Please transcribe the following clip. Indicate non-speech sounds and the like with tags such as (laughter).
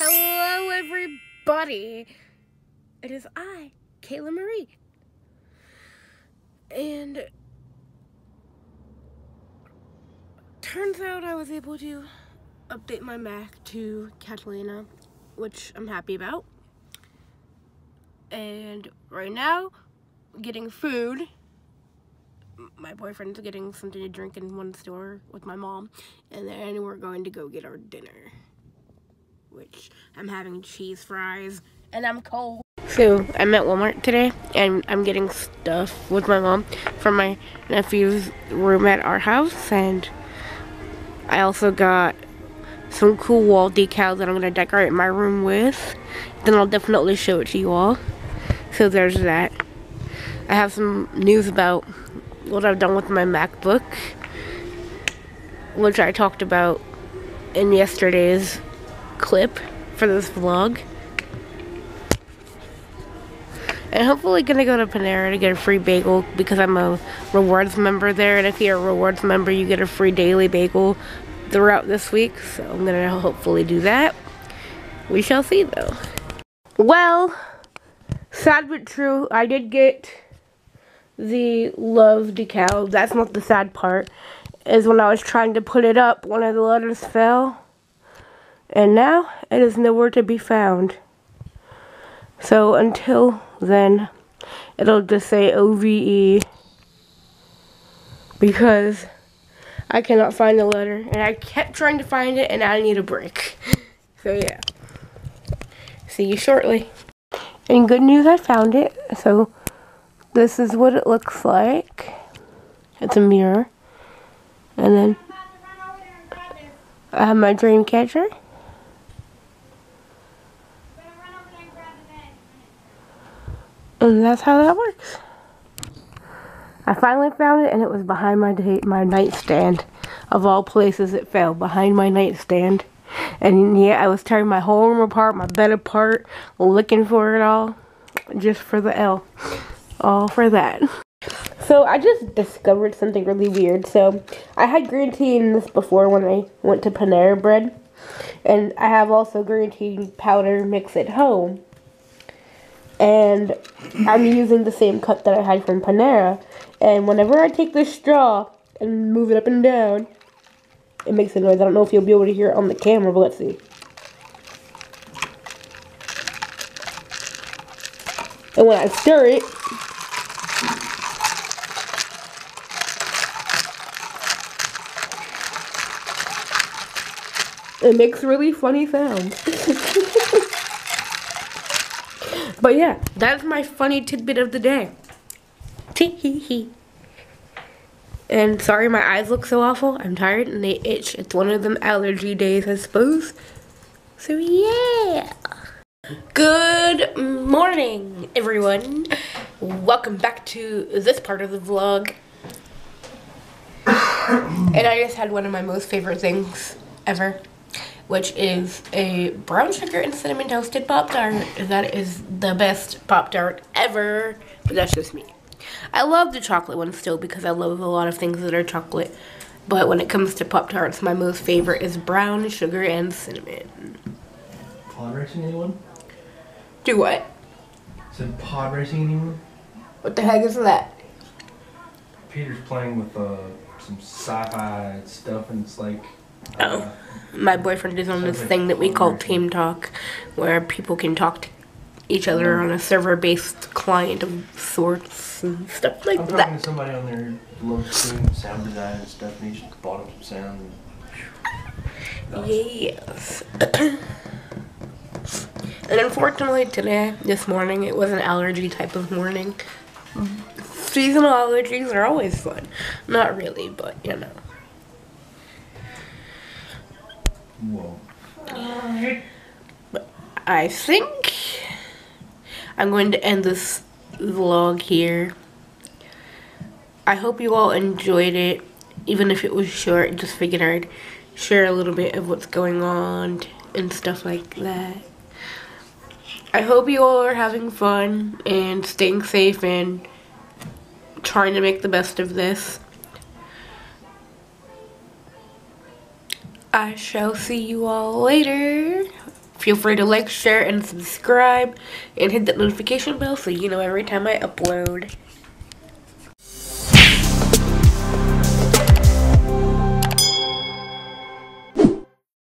Hello, everybody. It is I, Kayla Marie. And turns out I was able to update my Mac to Catalina, which I'm happy about. And right now, getting food. My boyfriend's getting something to drink in one store with my mom, and then we're going to go get our dinner which I'm having cheese fries and I'm cold. So I'm at Walmart today and I'm getting stuff with my mom from my nephew's room at our house and I also got some cool wall decals that I'm going to decorate my room with. Then I'll definitely show it to you all. So there's that. I have some news about what I've done with my MacBook, which I talked about in yesterday's clip for this vlog. And hopefully gonna go to Panera to get a free bagel because I'm a rewards member there. And if you're a rewards member, you get a free daily bagel throughout this week. So I'm gonna hopefully do that. We shall see though. Well, sad but true, I did get the love decal. That's not the sad part. Is when I was trying to put it up, one of the letters fell and now it is nowhere to be found. So until then, it'll just say OVE because I cannot find the letter and I kept trying to find it and I need a break. (laughs) So yeah. See you shortly. And good news, I found it. So this is what it looks like. It's a mirror. And then I have my dream catcher. That's how that works. I finally found it and it was behind my my nightstand. Of all places it fell, behind my nightstand. And yeah, I was tearing my whole room apart, my bed apart, looking for it all. Just for the L. All for that. So I just discovered something really weird. So I had green tea in this before when I went to Panera Bread. And I have also green tea powder mix at home and I'm using the same cup that I had from Panera. And whenever I take this straw and move it up and down, it makes a noise. I don't know if you'll be able to hear it on the camera, but let's see. And when I stir it, it makes really funny sounds. (laughs) But yeah, that's my funny tidbit of the day. Tee hee hee. And sorry my eyes look so awful. I'm tired and they itch. It's one of them allergy days, I suppose. So yeah. Good morning, everyone. Welcome back to this part of the vlog. and I just had one of my most favorite things ever which is a brown sugar and cinnamon toasted Pop-Tart. That is the best Pop-Tart ever, but that's just me. I love the chocolate one still because I love a lot of things that are chocolate. But when it comes to Pop-Tarts, my most favorite is brown sugar and cinnamon. Pod racing anyone? Do what? Said pod racing anyone? What the heck is that? Peter's playing with uh, some sci-fi stuff and it's like Oh, my boyfriend is on this thing that we call Team Talk, where people can talk to each other on a server-based client of sorts and stuff like I'm that. talking to somebody on their love doing sound design and stuff, and he just bought him some sound. Yes. (coughs) and unfortunately today, this morning, it was an allergy type of morning. Mm-hmm. Seasonal allergies are always fun. Not really, but you know. I think I'm going to end this vlog here. I hope you all enjoyed it. Even if it was short, just figured I'd share a little bit of what's going on and stuff like that. I hope you all are having fun and staying safe and trying to make the best of this. I shall see you all later Feel free to like, share, and subscribe, and hit that notification bell so you know every time I upload.